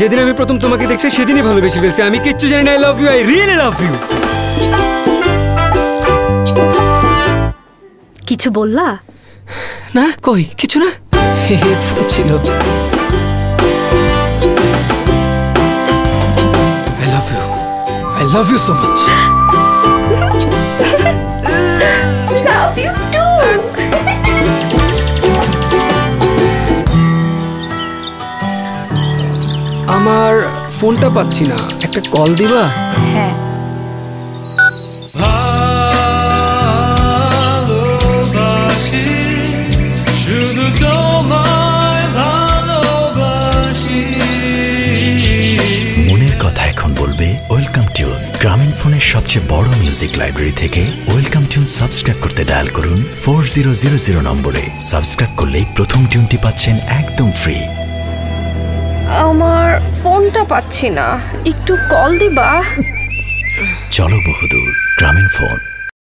যেদিন আমি প্রথম তোমাকে দেখছি সেদিনই ভালোবেসে ফেলছি। আমি কিচ্ছু জানি না I love you I really love you কিছু বললা? না কই? কিছু না? হেডফোন ছিল। I love you I love you so much আমার ফোনটা পাচ্ছি না। একটা কল দিবা? হ্যাঁ। ভালোবাসি শুধু তোমায় ভালোবাসি। মনের কথা এখন বলবে ওয়েলকাম টিউন। গ্রামীণ ফোনের সবচেয়ে বড় মিউজিক লাইব্রেরি থেকে ওয়েলকাম টিউন সাবস্ক্রাইব করতে ডায়াল করুন ফোর জিরো জিরো জিরো নম্বরে। সাবস্ক্রাইব করলেই প্রথম টিউনটি পাচ্ছেন একদম ফ্রি আমার ফোনটা পাচ্ছি না। একটু কল দিবা? চলো বহুদূর গ্রামীণ ফোন।